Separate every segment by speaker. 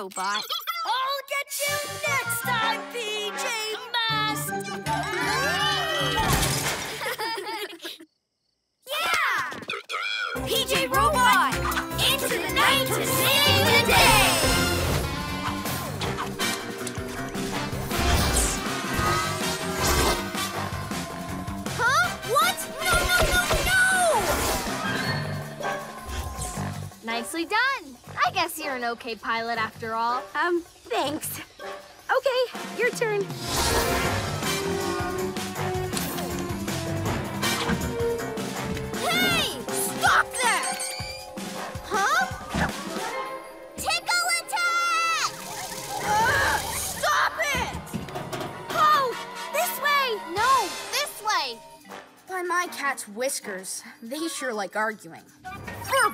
Speaker 1: Robot. guess you're an okay pilot after all.
Speaker 2: Um, thanks. Okay, your turn.
Speaker 3: Hey! Stop that! Huh? Tickle attack! Ugh, stop it!
Speaker 1: Oh, this way! No, this way!
Speaker 4: By my cat's whiskers, they sure like arguing. Fur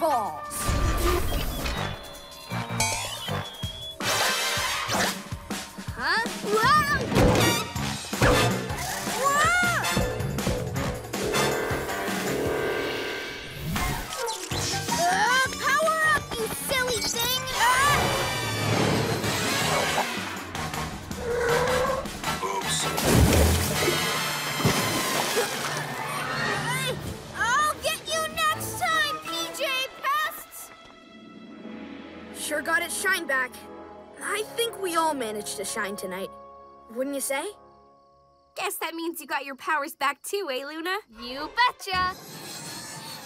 Speaker 4: managed to shine tonight. Wouldn't you say?
Speaker 2: Guess that means you got your powers back too, eh, Luna?
Speaker 1: You betcha!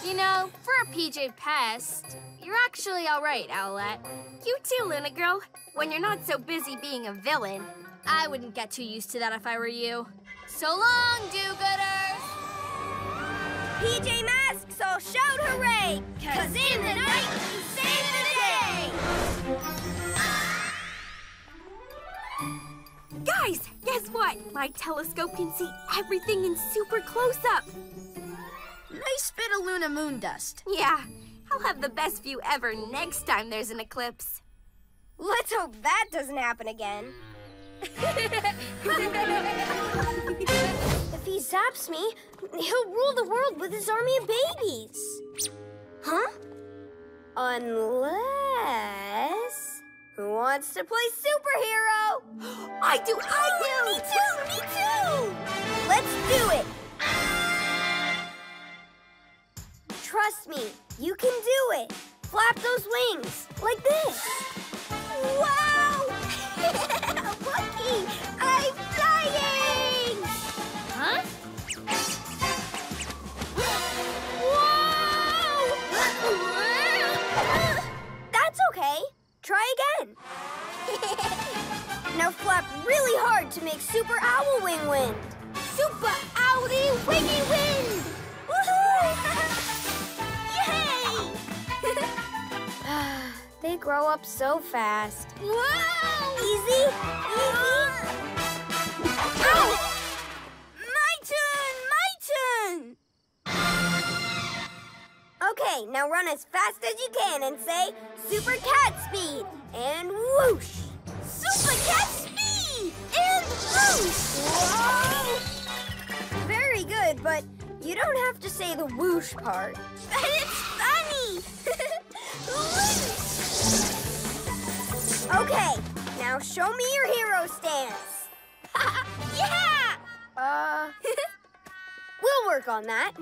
Speaker 1: You know, for a PJ Pest, you're actually all right, Owlette.
Speaker 2: You too, Luna girl. When you're not so busy being a villain.
Speaker 1: I wouldn't get too used to that if I were you. So long, do-gooders!
Speaker 3: PJ Masks, all shout hooray! Cause in the night, we save the day!
Speaker 2: Guess what? My telescope can see everything in super close up.
Speaker 4: Nice bit of Luna moon dust.
Speaker 2: Yeah, I'll have the best view ever next time there's an eclipse.
Speaker 3: Let's hope that doesn't happen again. if he zaps me, he'll rule the world with his army of babies. Huh? Unless... Who wants to play superhero?
Speaker 2: I do, I oh, do!
Speaker 3: Me too, me too! Let's do it! Trust me, you can do it. Flap those wings, like this. Wow! Lucky! I'm Try again. now flap really hard to make Super Owl Wing wind. Super Owly Wingy Wind! Woohoo! Yay! they grow up so fast. Whoa! Easy, easy. Ow! Now run as fast as you can and say Super Cat Speed and whoosh! Super Cat Speed and whoosh! Whoa! Very good, but you don't have to say the whoosh part. But it's funny! Whoosh! okay, now show me your hero stance. yeah! Uh, we'll work on that.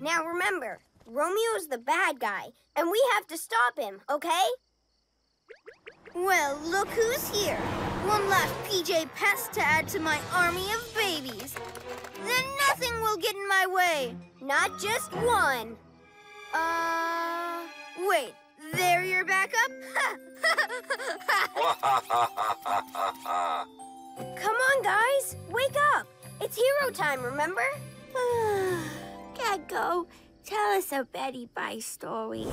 Speaker 3: Now remember, Romeo's the bad guy, and we have to stop him, okay? Well, look who's here. One last PJ Pest to add to my army of babies. Then nothing will get in my way. Not just one. Uh, wait, there you're back up? Ha! Come on, guys, wake up. It's hero time, remember?
Speaker 2: Gekko, tell us a Betty Bye story.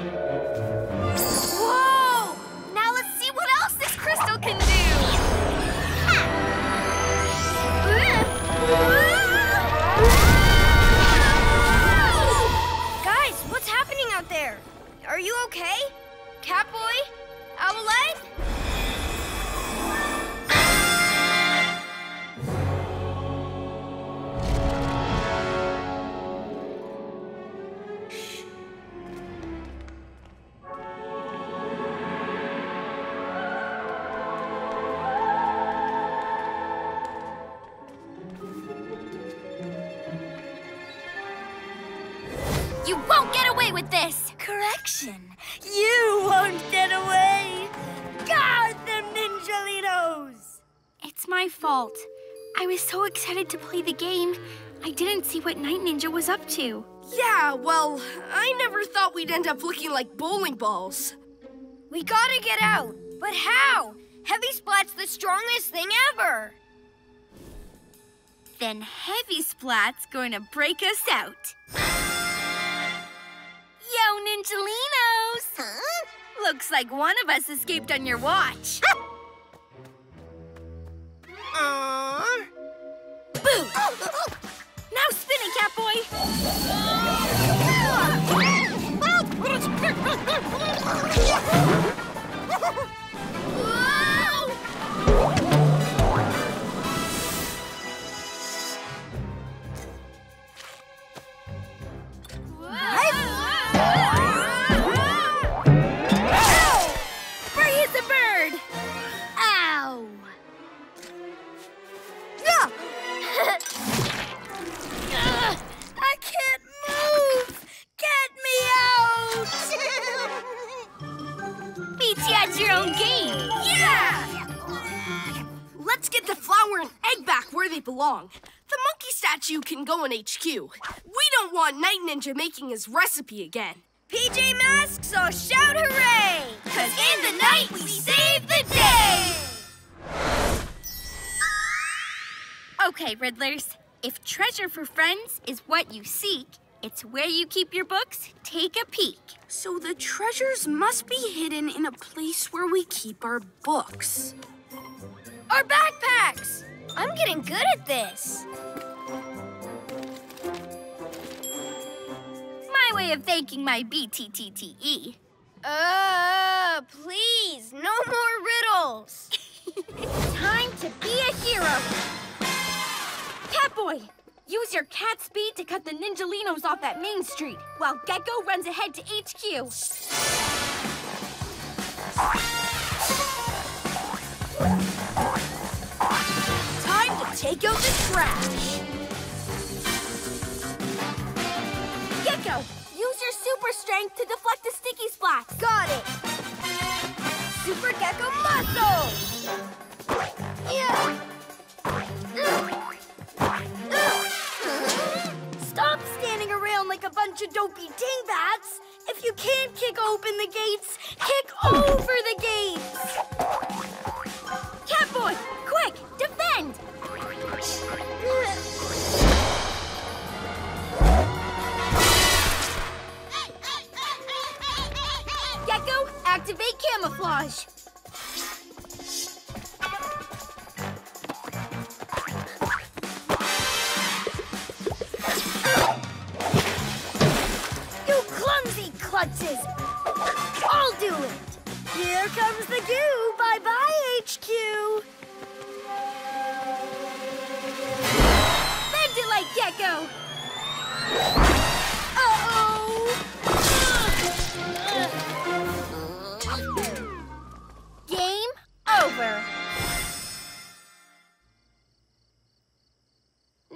Speaker 5: Whoa!
Speaker 1: Was up to.
Speaker 4: Yeah, well, I never thought we'd end up looking like bowling balls.
Speaker 3: We gotta get out. But how? Heavy Splat's the strongest thing ever.
Speaker 1: Then Heavy Splat's going to break us out. Yo, Ninjalinos! Huh? Looks like one of us escaped on your watch.
Speaker 3: Aww.
Speaker 1: Boo! Oh, oh, It, Catboy!
Speaker 4: Back where they belong. The monkey statue can go in HQ. We don't want Night Ninja making his recipe again.
Speaker 3: PJ Masks, so shout hooray! Cause in the night we save the day!
Speaker 1: Okay, Riddlers. If treasure for friends is what you seek, it's where you keep your books. Take a peek.
Speaker 4: So the treasures must be hidden in a place where we keep our books.
Speaker 3: Our backpacks! I'm getting good at this.
Speaker 1: My way of thanking my BTTTE.
Speaker 3: Uh, please, no more riddles.
Speaker 1: Time to be a hero. Catboy, use your cat speed to cut the Ninjalinos off that main street, while Gekko runs ahead to HQ.
Speaker 4: Take out the trash.
Speaker 1: Gekko, use your super strength to deflect the sticky splats.
Speaker 3: Got it. Super Gekko muscle. Stop standing around like a bunch of dopey dingbats. If you can't kick open the gates, kick over the gates.
Speaker 1: Catboy, quick, defend! Gekko, activate camouflage.
Speaker 3: You clumsy clutches! I'll do it! Here comes the goo!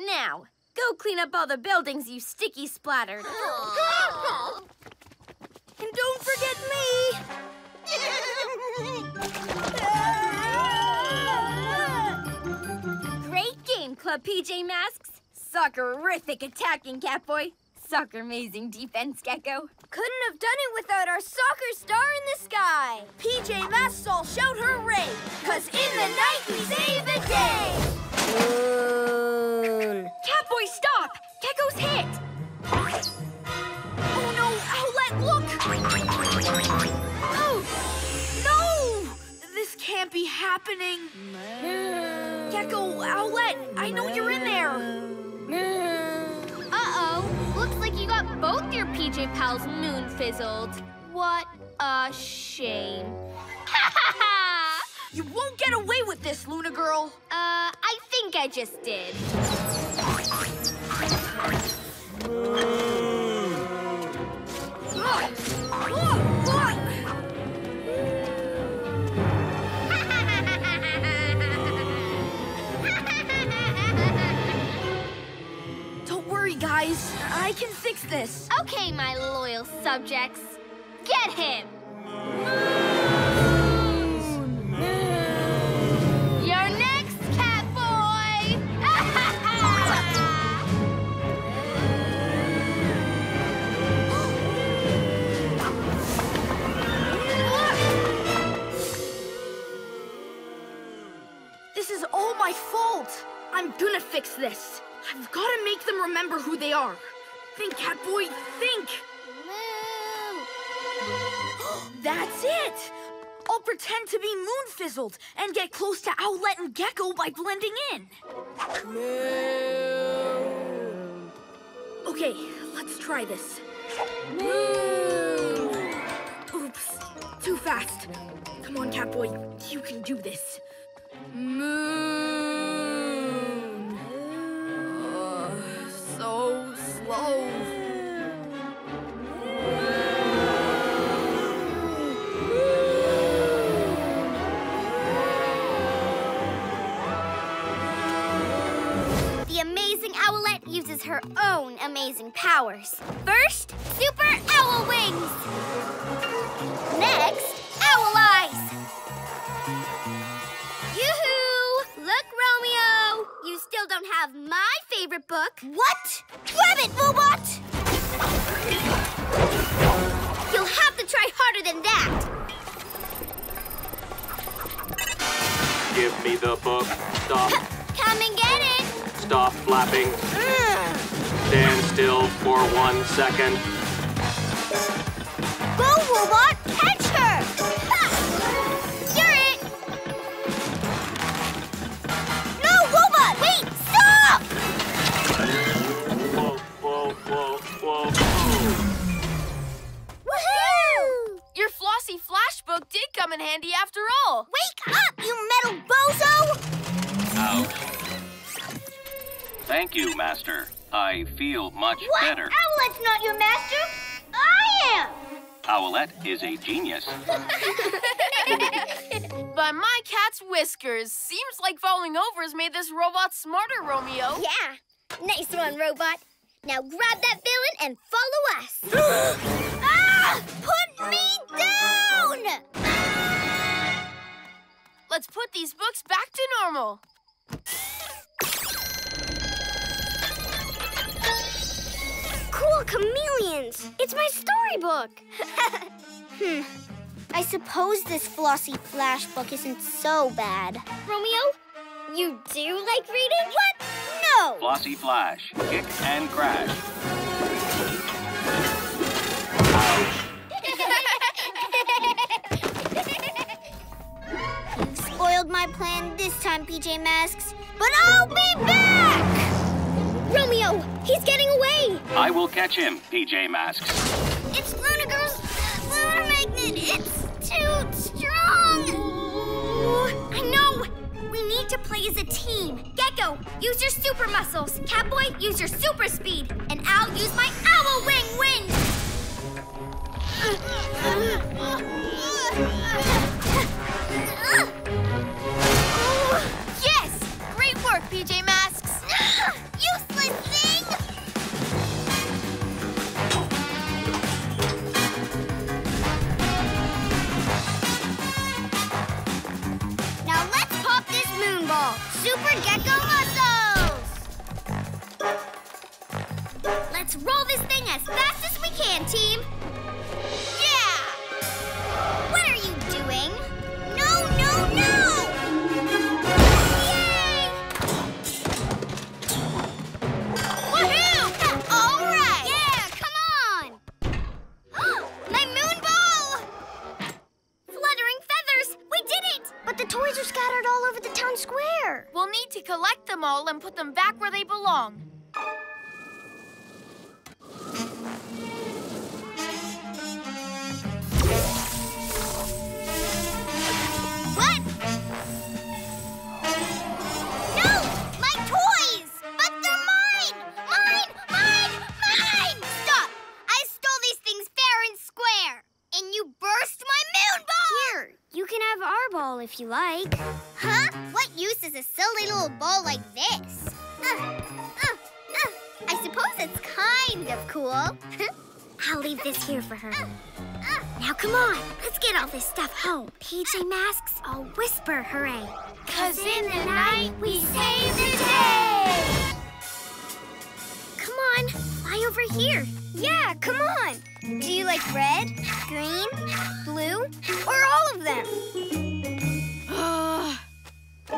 Speaker 2: Now, go clean up all the buildings you sticky splattered.
Speaker 3: And don't forget me.
Speaker 2: Great game, Club PJ Masks. Soccerific attacking, Catboy. Soccer amazing defense, Gekko.
Speaker 3: Couldn't have done it without our soccer star in the sky. PJ Masks all shout hooray, cause in the night we save the day. Moon.
Speaker 2: Catboy, stop! Gekko's hit!
Speaker 4: Oh no, Owlette, look! Oh, no! This can't be happening. Gekko, Owlette, I know you're in there.
Speaker 1: Uh-oh. Looks like you got both your PJ pals moon fizzled. What a shame. Ha ha ha!
Speaker 4: You won't get away with this, Luna Girl.
Speaker 1: Uh, I think I just did.
Speaker 4: Don't worry, guys. I can fix this.
Speaker 1: Okay, my loyal subjects. Get him! You're next, Catboy!
Speaker 4: This is all my fault. I'm gonna fix this. I've gotta make them remember who they are. Think, Catboy, think! That's it! I'll pretend to be moon fizzled and get close to Owlette and Gekko by blending in. Okay, let's try this. Oops, too fast. Come on, Catboy, you can do this. Moon.
Speaker 2: Her own amazing powers. First, Super Owl Wings. Next, Owl Eyes. Yoo-hoo! Look, Romeo! You still don't have my favorite book. What? Grab it, Robot! You'll have to try harder than that.
Speaker 6: Give me the book. Stop.
Speaker 2: Come and get it.
Speaker 6: Stop flapping. Mm. Stand still for one second.
Speaker 2: Go, Robot! Catch her! Ha! You're it! No, Robot! Wait! Stop!
Speaker 6: Whoa, whoa, whoa, whoa.
Speaker 2: Woohoo!
Speaker 4: Your flossy flash book did come in handy after all.
Speaker 2: Wake up, you metal bozo!
Speaker 6: Ouch. Thank you, Master. I feel much
Speaker 2: What?
Speaker 6: better.
Speaker 2: Owlette's not your master. I am!
Speaker 6: Owlette is a genius.
Speaker 4: By my cat's whiskers, seems like falling over has made this robot smarter, Romeo.
Speaker 2: Yeah. Nice one, Robot. Now grab that villain and follow us. ah! Put me down!
Speaker 4: Let's put these books back to normal.
Speaker 3: Chameleons. It's my storybook. hmm. I suppose this flossy flash book isn't so bad. Romeo, you do like reading? What? No.
Speaker 6: Flossy Flash. Kick and crash.
Speaker 3: You spoiled my plan this time, PJ Masks. But I'll be back! Romeo! He's getting away!
Speaker 6: I will catch him, PJ Masks.
Speaker 3: It's
Speaker 2: Lunagirl's lunar magnet! It's too strong! Ooh, I know! We
Speaker 4: need to
Speaker 2: play as a team. Gekko, use your super muscles. Catboy, use your super speed. And I'll use my owl wing wind! If you like. Huh? What use is a silly little ball like this? Uh, uh, uh. I suppose it's kind of cool. I'll leave this here for her. Now come on, let's get all this stuff home. PJ Masks, I'll whisper hooray.
Speaker 4: Cause in the night
Speaker 2: we save the day! Come on, fly over here. Yeah, come on. Do you like red, green, blue, or all of them?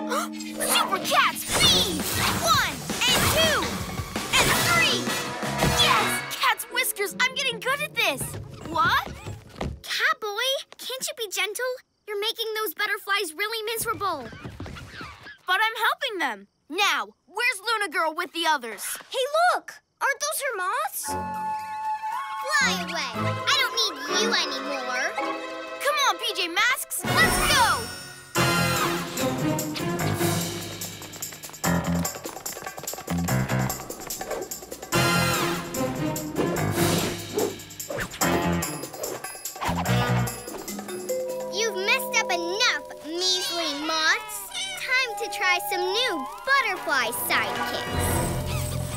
Speaker 4: Super Cat Speed! One and two and three! Yes! Cat's whiskers, I'm getting good at this! What?
Speaker 2: Catboy, can't you be gentle? You're making those butterflies really miserable.
Speaker 4: But I'm helping them. Now, where's Luna Girl with the others?
Speaker 2: Hey, look! Aren't those her moths? Fly away! I don't need you anymore.
Speaker 4: Come on, PJ Masks, let's go!
Speaker 2: Time to try some new butterfly sidekicks.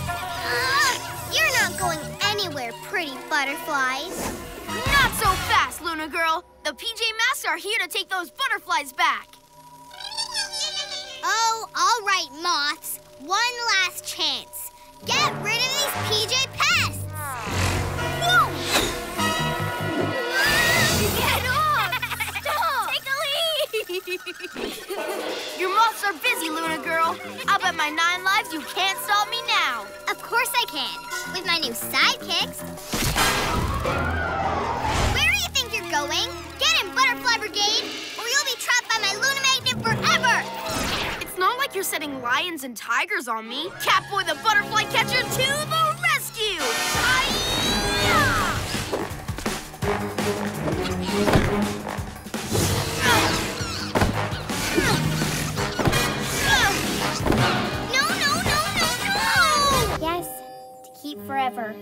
Speaker 2: Ah, you're not going anywhere, pretty butterflies.
Speaker 4: Not so fast, Luna Girl. The PJ Masks are here to take those butterflies back.
Speaker 2: Oh, all right, moths. One last chance. Get rid of these PJ pests.
Speaker 4: Your moths are busy, Luna Girl. I'll bet my nine lives you can't stop me now.
Speaker 2: Of course I can, with my new sidekicks. Where do you think you're going? Get in, Butterfly Brigade, or you'll be trapped by my Luna Magnet forever!
Speaker 4: It's not like you're setting lions and tigers on me. Catboy the butterfly catcher to the rescue! Hi-ya!
Speaker 2: Keep forever.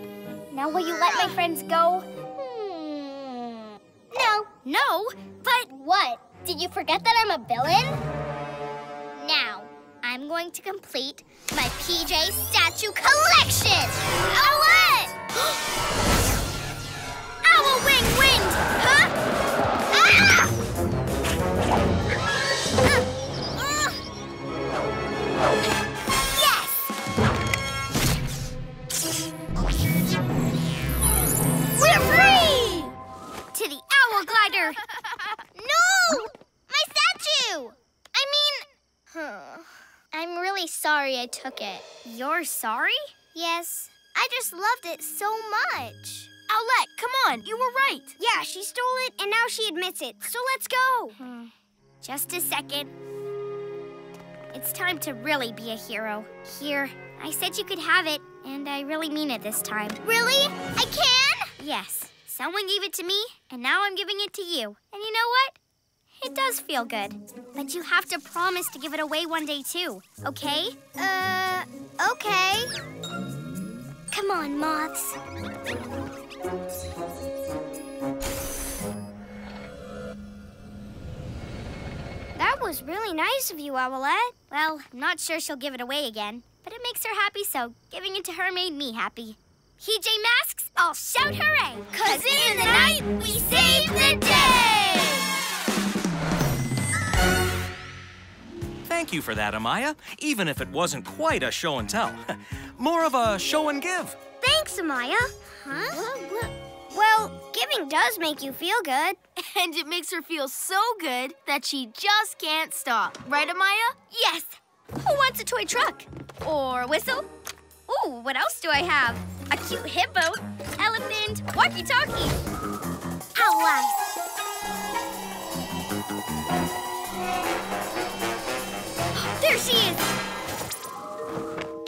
Speaker 2: Now will you let my friends go? Hmm. No. No? But what? Did you forget that I'm a villain? Now, I'm going to complete my PJ statue collection! Owlette! I took it. You're sorry? Yes. I just loved it so much.
Speaker 4: Owlette, come on, you were right.
Speaker 2: Yeah, she stole it and now she admits it. So let's go. Hmm. Just a second. It's time to really be a hero. Here, I said you could have it, and I really mean it this time. Really? I can? Yes. Someone gave it to me, and now I'm giving it to you. And you know what? It does feel good. But you have to promise to give it away one day, too, okay? Uh, Okay. Come on, moths.
Speaker 3: That was really nice of you, Owlette.
Speaker 2: Well, I'm not sure she'll give it away again, but it makes her happy, so giving it to her made me happy. PJ Masks, I'll shout hooray! Cause in the night, we save
Speaker 7: Thank you for that, Amaya, even if it wasn't quite a show and tell. More of a show and give.
Speaker 3: Thanks, Amaya.
Speaker 2: Huh?
Speaker 3: Well, giving does make you feel good.
Speaker 4: And it makes her feel so good that she just can't stop. Right, Amaya?
Speaker 2: Yes! Who wants a toy truck? Or a whistle? Ooh, what else do I have? A cute hippo, elephant, walkie-talkie. Ow, she is!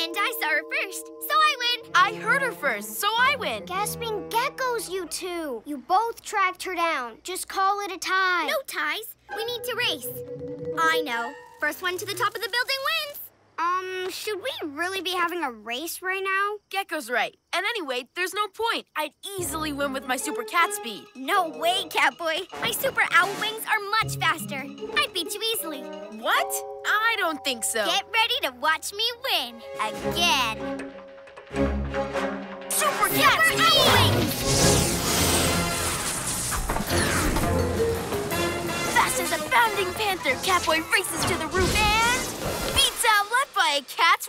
Speaker 2: And I saw her first, so I win.
Speaker 4: I heard her first, so I win.
Speaker 3: Gasping geckos, you two. You both tracked her down. Just call it a tie.
Speaker 2: No ties. We need to race. I know. First one to the top of the building wins.
Speaker 3: Um, should we really be having a race right now?
Speaker 4: Gekko's right. And anyway, there's no point. I'd easily win with my super cat speed.
Speaker 2: No way, Catboy. My super owl wings are much faster. I'd beat you easily.
Speaker 4: What? I don't think so.
Speaker 2: Get ready to watch me win. Again.
Speaker 4: super cat
Speaker 2: Super
Speaker 4: speed!
Speaker 2: owl wings!
Speaker 4: Fast as a bounding panther, Catboy races to the roof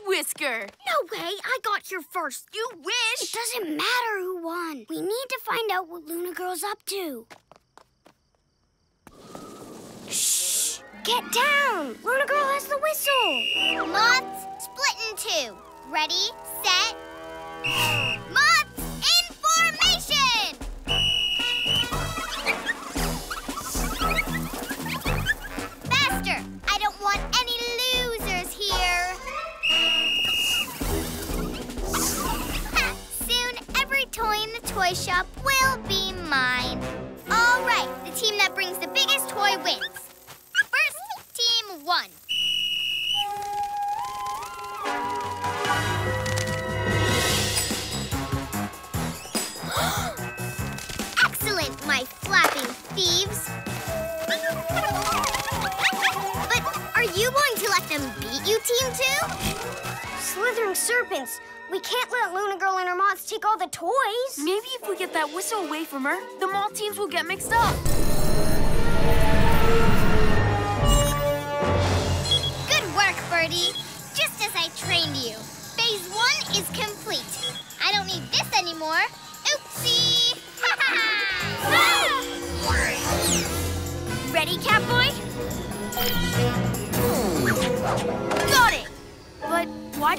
Speaker 4: whisker.
Speaker 3: No way. I got here first.
Speaker 4: You wish.
Speaker 3: It doesn't matter who won. We need to find out what Luna Girl's up to. Shh! Get down! Luna Girl has the whistle.
Speaker 2: Moths split in two. Ready, set. Moths toy in the toy shop will be mine. All right, the team that brings the biggest toy wins. First, team one. Excellent, my flapping thieves. But are you going to let them beat you, Team Two?
Speaker 3: Slithering serpents. We can't let Luna Girl and her moths take all the toys.
Speaker 4: Maybe if we get that whistle away from her, the mall teams will get mixed up.
Speaker 2: Good work, Birdie. Just as I trained you. Phase one is complete.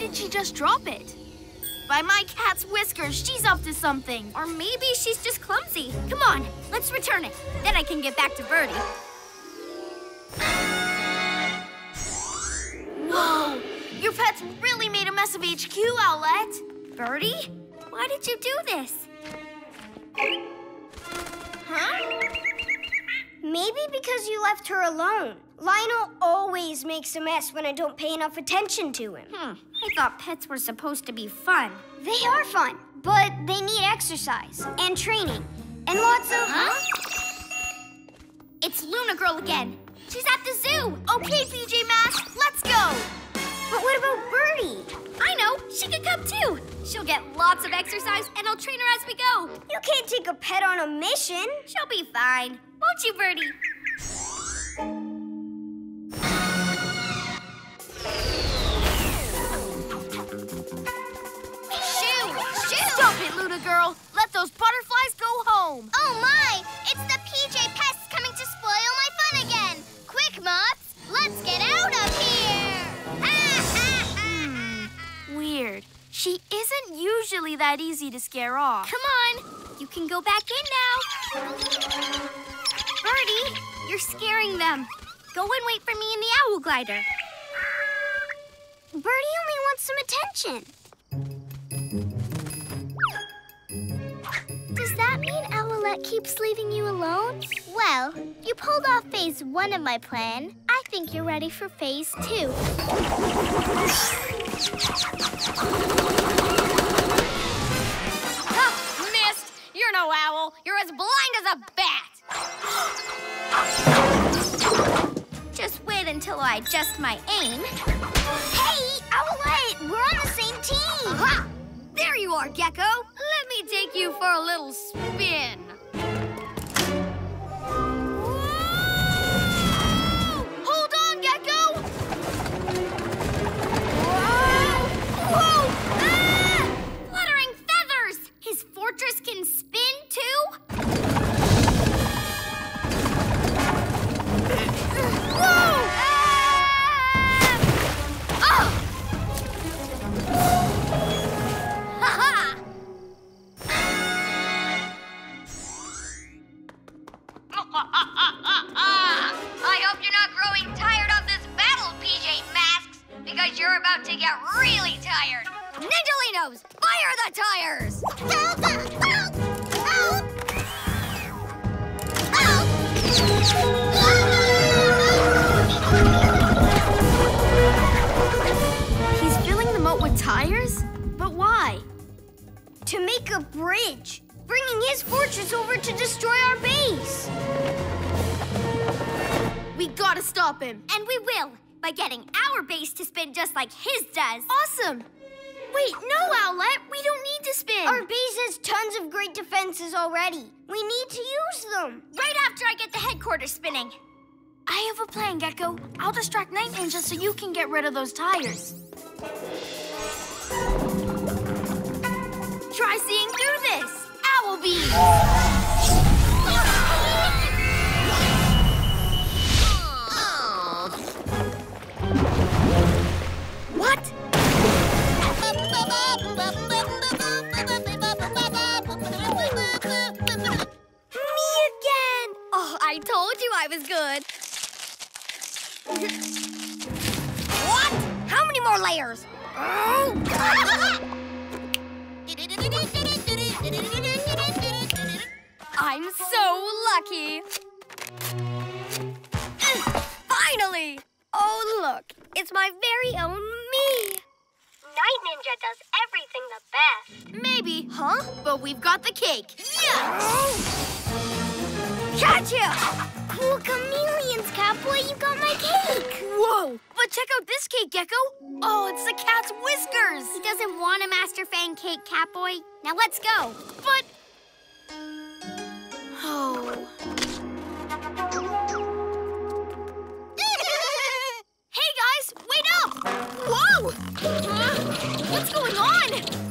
Speaker 4: Why did she just drop it? By my cat's whiskers, she's up to something.
Speaker 2: Or maybe she's just clumsy. Come on, let's return it. Then I can get back to Birdie.
Speaker 4: Whoa! Your pet's really made a mess of HQ, Owlette.
Speaker 2: Birdie? Why did you do this?
Speaker 4: Huh?
Speaker 3: Maybe because you left her alone. Lionel always makes a mess when I don't pay enough attention to him.
Speaker 2: Hmm, I thought pets were supposed to be fun.
Speaker 3: They are fun, but they need exercise and training and lots of. Huh?
Speaker 2: It's Luna Girl again. She's at the zoo.
Speaker 4: Okay, PJ Masks, let's go!
Speaker 3: But what about Birdie?
Speaker 2: I know. She can come too. She'll get lots of exercise, and I'll train her as we go.
Speaker 3: You can't take a pet on a mission.
Speaker 2: She'll be fine. Won't you, Birdie?
Speaker 4: Girl! Let those butterflies go home!
Speaker 2: Oh my! It's the PJ pests coming to spoil my fun again! Quick, moths! Let's get out of here!
Speaker 4: Weird. She isn't usually that easy to scare off.
Speaker 2: Come on! You can go back in now! Birdie, you're scaring them. Go and wait for me in the owl glider.
Speaker 3: Birdie only wants some attention.
Speaker 2: Mean Owlette keeps leaving you alone? Well, you pulled off phase one of my plan. I think you're ready for phase two. Ha! Missed! You're no owl. You're as blind as a bat. Just wait until I adjust my aim. Hey, Owlette! We're on the same team! Aha! There you are, Gekko. Let me take you for a little spin. Whoa! Hold on, Gekko! Whoa! Whoa! Ah! Fluttering feathers! His fortress can spin too?
Speaker 4: Rid of those tires. Try seeing through this. Owl.
Speaker 2: I'm so lucky. Finally!
Speaker 3: Oh, look. It's my very own me.
Speaker 8: Night Ninja does everything the best.
Speaker 4: Maybe,
Speaker 3: Huh?
Speaker 4: but we've got the cake.
Speaker 3: Gotcha! Cool chameleons, Catboy. You got my cake.
Speaker 4: Whoa! But check out this cake, Gekko. Oh, it's the cat's whiskers.
Speaker 2: He doesn't want a Master Fang cake, Catboy. Now let's go.
Speaker 4: But. Oh. Hey guys, wait up! Whoa! Uh, what's going on?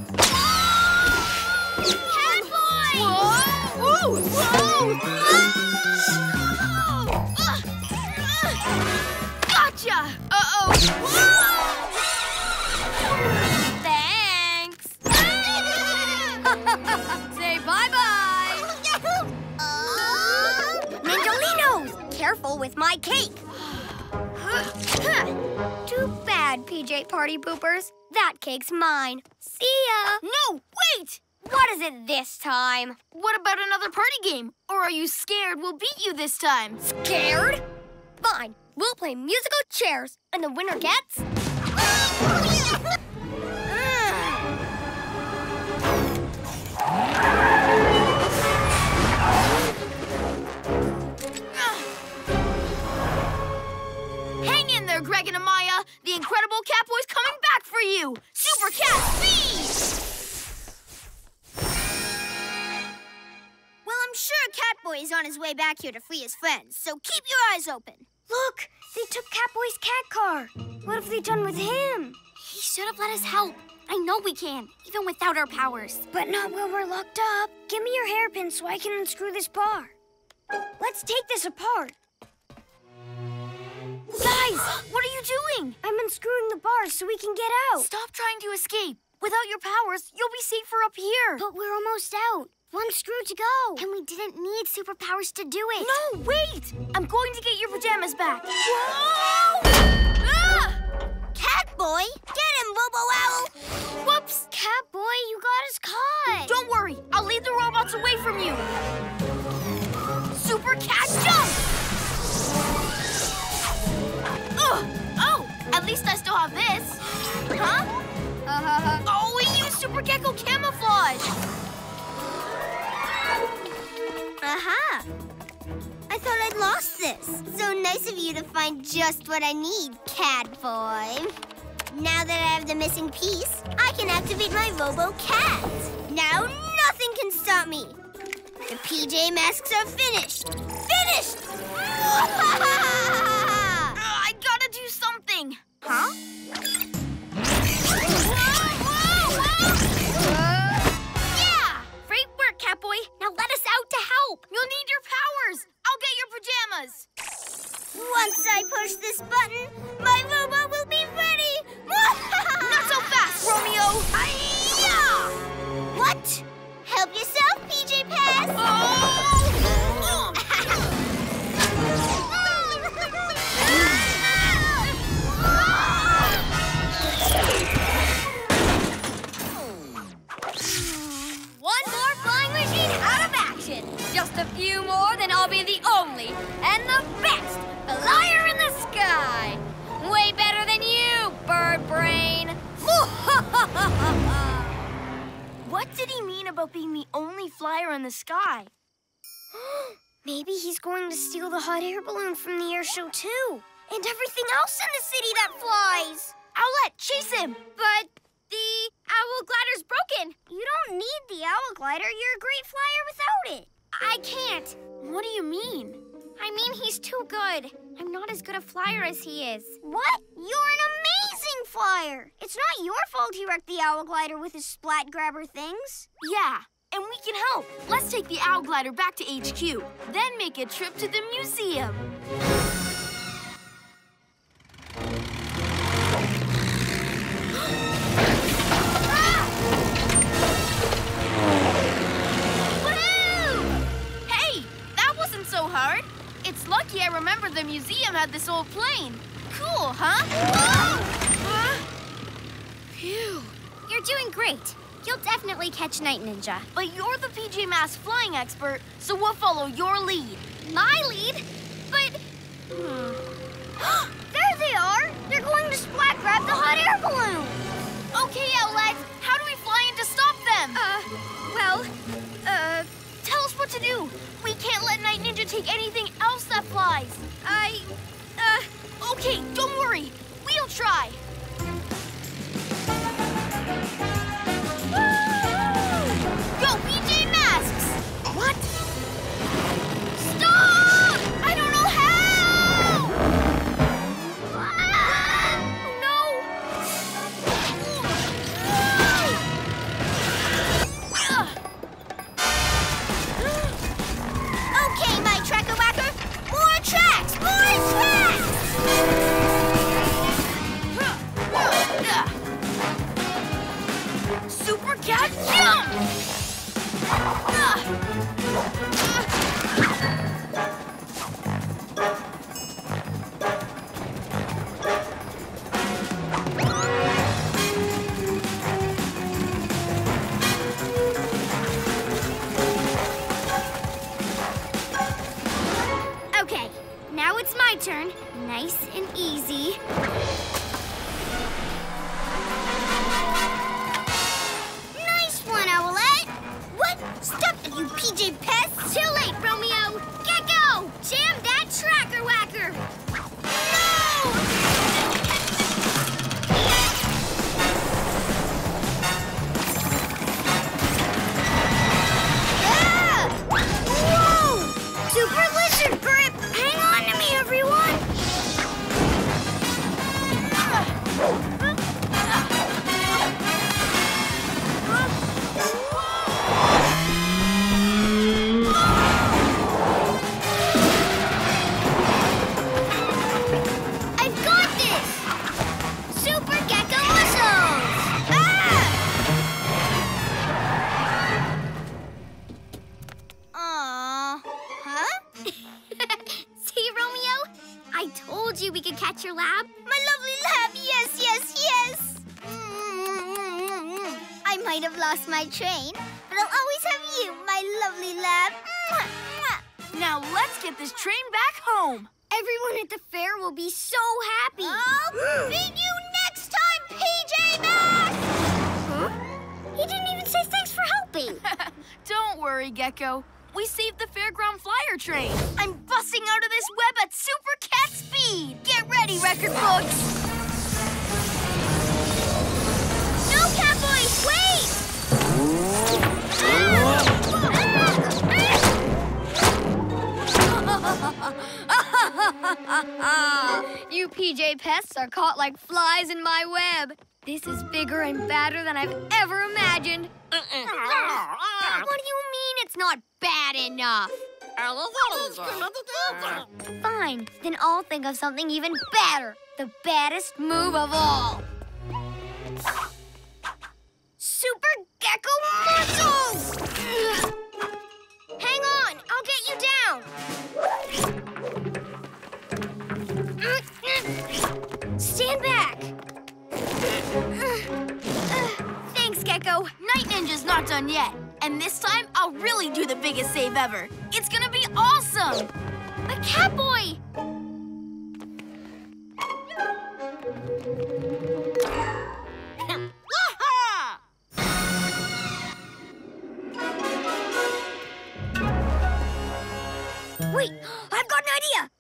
Speaker 4: Whoa! Whoa! Whoa! Uh, uh, Gotcha! Uh-oh!
Speaker 2: Thanks. Say bye-bye.
Speaker 3: Careful with my cake. Too bad, PJ Party Poopers. That cake's mine. See ya.
Speaker 4: No, wait!
Speaker 3: What is it this time?
Speaker 4: What about another party game? Or are you scared we'll beat you this time?
Speaker 3: Scared? Fine. We'll play musical chairs, and the winner gets.
Speaker 4: Hang in there, Greg and Amaya. The Incredible Catboy's coming back for you. Super Cat Speed!
Speaker 3: I'm sure Catboy is on his way back here to free his friends, so keep your eyes open. Look, they took Catboy's cat car. What have they done with him?
Speaker 2: He should have let us help. I know we can, even without our powers.
Speaker 3: But not while we're locked up. Give me your hairpin so I can unscrew this bar. Let's take this apart.
Speaker 4: Guys, what are you doing?
Speaker 3: I'm unscrewing the bars so we can get out.
Speaker 4: Stop trying to escape. Without your powers, you'll be safer up here.
Speaker 3: But we're almost out. One screw to go.
Speaker 2: And we didn't need superpowers to do it.
Speaker 4: No, wait! I'm going to get your pajamas back. Whoa! Ah!
Speaker 3: Catboy, get him, Bobo Owl.
Speaker 4: Whoops!
Speaker 3: Catboy, you got us caught.
Speaker 4: Don't worry, I'll lead the robots away from you. Super cat jump! Ugh! Oh, at least I still have this.
Speaker 2: huh? Uh,
Speaker 4: Oh, we used Super Gekko camouflage!
Speaker 2: Aha. I thought I'd lost this. So nice of you to find just what I need, Cat Boy. Now that I have the missing piece, I can activate my Robo Cat. Now nothing can stop me. The PJ Masks are finished. Finished!
Speaker 4: I gotta do something!
Speaker 2: Huh?
Speaker 4: Catboy! Now let us out to help! You'll need your powers! I'll get your pajamas!
Speaker 2: Once I push this button, my robot will be ready.
Speaker 4: Not so fast, Romeo!
Speaker 2: What? Help yourself, PJ Pests.
Speaker 4: Oh!
Speaker 1: The sky?
Speaker 2: Maybe he's going to steal the hot air balloon from the air show too, and everything else in the city that flies.
Speaker 4: Owlette, chase him!
Speaker 2: But the owl glider's broken. You don't need the owl glider. You're a great flyer without it. I can't.
Speaker 4: What do you mean?
Speaker 2: I mean, he's too good. I'm not as good a flyer as he is. What? You're an amazing flyer. It's not your fault he wrecked the owl glider with his splat grabber things.
Speaker 4: Yeah, and we can help. Let's take the Owl Glider back to HQ, then make a trip to the museum. Hey, that wasn't so hard. It's lucky I remember the museum had this old plane. Cool, huh? Huh? Phew.
Speaker 2: You're doing great. You'll definitely catch Night Ninja.
Speaker 4: But you're the PJ Masks flying expert, so we'll follow your lead.
Speaker 2: My lead? But. Hmm. there they are! They're going to splat grab the hot air balloon!
Speaker 4: Okay, Owlette, how do we fly in to stop them?
Speaker 2: Uh, well, uh,
Speaker 4: Tell us what to do. We can't let Night Ninja take anything else that flies.
Speaker 2: I. Uh,
Speaker 4: Okay, don't worry. We'll try.
Speaker 2: Now it's my turn. Nice and easy. Nice one, Owlette! What? Stop it, you PJ Pest! Too late, Romeo! Gekko! Jam that tracker whacker! I'll beat you next time, PJ Masks! Huh? He didn't even say thanks for helping.
Speaker 4: Don't worry, Gekko. We saved the fairground flyer train. I'm busting out of this web at super cat speed. Get ready, record books.
Speaker 2: No, Catboy, wait! ah! Ah! Ah!
Speaker 1: you PJ pests are caught like flies in my web. This is bigger and badder than I've ever imagined. What do you mean it's not bad enough? Fine, then I'll think of something even badder. The baddest move of all.
Speaker 2: Super Gekko muscles! Hang on, I'll get you down. Stand back.
Speaker 4: Thanks, Gekko. Night Ninja's not done yet. And this time, I'll really do the biggest save ever. It's gonna be awesome!
Speaker 2: A Catboy!
Speaker 1: Wait, I've got an idea.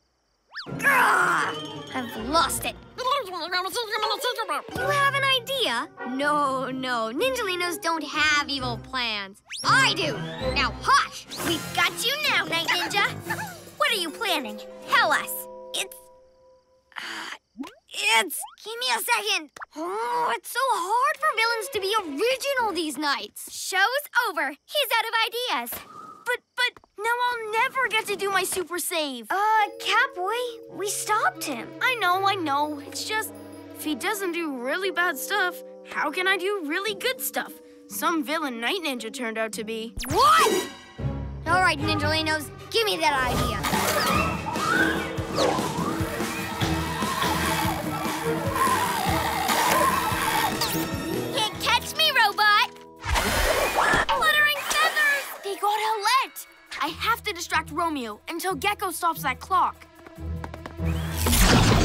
Speaker 1: I've lost it. You have an idea? No, no. Ninjalinos don't have evil plans. I do. Now hush. We've got you now, Night Ninja. what are you planning? Tell us. It's. Uh, it's. Give me a second. Oh, it's so hard for villains to be original these nights. Show's over. He's out of ideas.
Speaker 4: But, now I'll never get to do my super save.
Speaker 1: Uh, Catboy, we stopped him.
Speaker 4: I know, I know. It's just, if he doesn't do really bad stuff, how can I do really good stuff? Some villain Night Ninja turned out to be.
Speaker 1: What? All right, Ninjalinos, give me that idea.
Speaker 4: Got Owlette! I have to distract Romeo until Gekko stops that clock.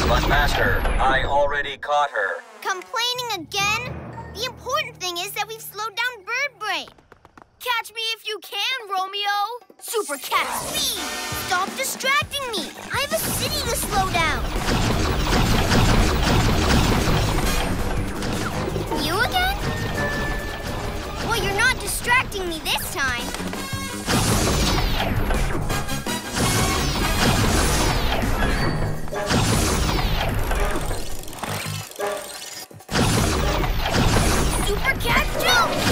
Speaker 9: But Master, I already caught her.
Speaker 2: Complaining again? The important thing is that we've slowed down Bird Brain.
Speaker 4: Catch me if you can, Romeo! Super Cat
Speaker 2: Speed! Stop distracting me! I have a city to slow down! You again? Well, you're not distracting me this time.
Speaker 4: Super Cat Jump!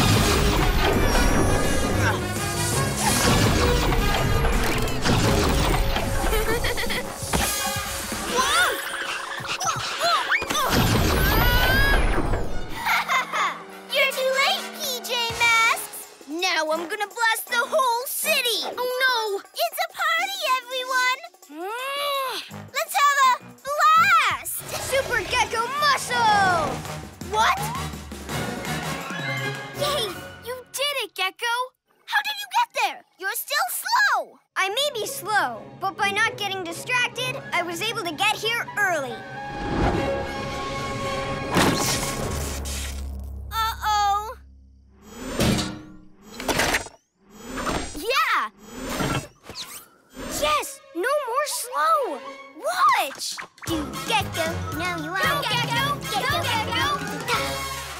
Speaker 4: Gekko. No, you
Speaker 2: are
Speaker 4: Go, Gekko! Go, Gekko!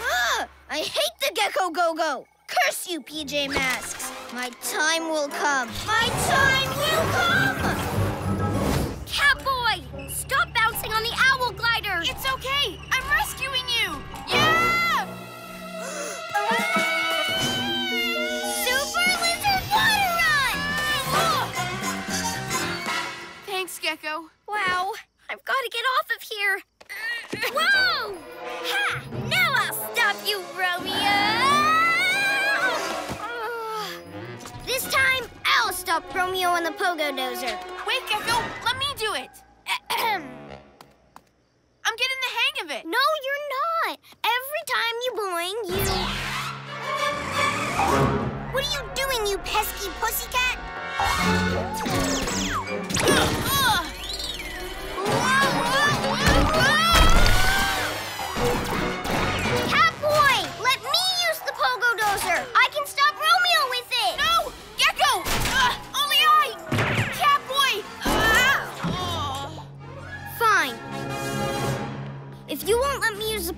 Speaker 2: Ugh, I hate the Gekko Go-Go! Curse you, PJ Masks! My time will come! My time will come!
Speaker 1: Catboy, stop bouncing on the owl glider.
Speaker 4: It's okay! I'm rescuing you! Yeah!
Speaker 2: Super Lizard Water Run!
Speaker 4: Thanks, Gekko.
Speaker 1: Wow, I've got to get off of here.
Speaker 2: Whoa! Ha! Now I'll stop you, Romeo! This time, I'll stop Romeo and the Pogo Dozer.
Speaker 4: Wait, Gekko, let me do it. I'm getting the hang of it.
Speaker 2: No, you're not. Every time you boing, you. What are you doing, you pesky pussycat?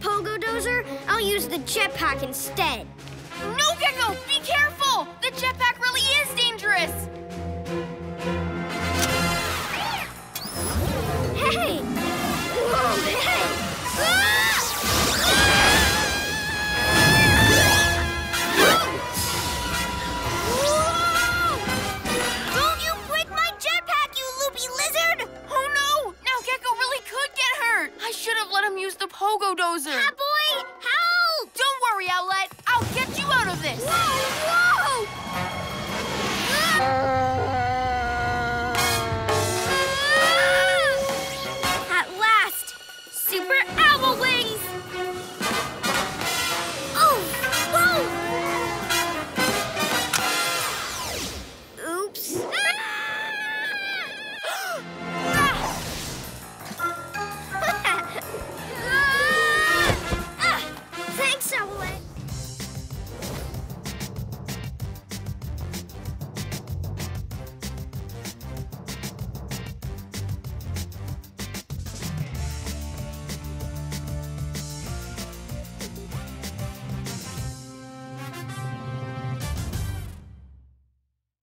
Speaker 2: Pogo Dozer, I'll use
Speaker 4: the
Speaker 2: jetpack instead.
Speaker 4: No, Gekko! Be careful! The jetpack really is dangerous!
Speaker 2: Hey!
Speaker 10: pogo dozer.
Speaker 4: Yeah! Help! Don't worry, Owlette. I'll get you out of this. Whoa,
Speaker 10: whoa!